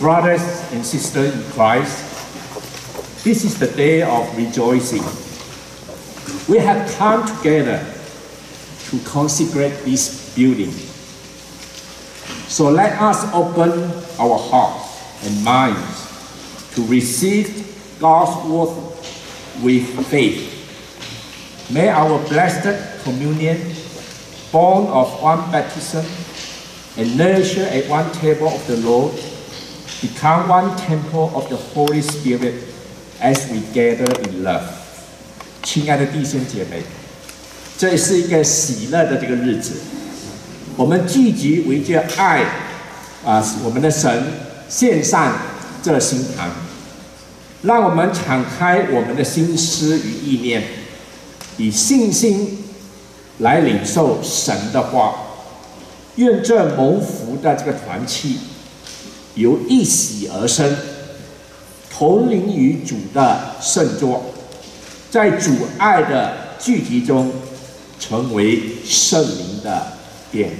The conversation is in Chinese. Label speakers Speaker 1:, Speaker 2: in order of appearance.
Speaker 1: Brothers and sisters in Christ, this is the day of rejoicing. We have come together to consecrate this building. So let us open our hearts and minds to receive God's word with faith. May our blessed communion, born of one baptism and nurtured at one table of the Lord, become one temple of the Holy Spirit as we gather in love. 亲爱的弟兄姐妹，这是一个喜乐的这个日子，我们聚集围着爱啊，我们的神献上这心堂，让我们敞开我们的心思与意念，以信心来领受神的话。愿这蒙福的这个团契，由一喜而生，同龄于主的圣座，在主爱的聚集中，成为圣灵的殿。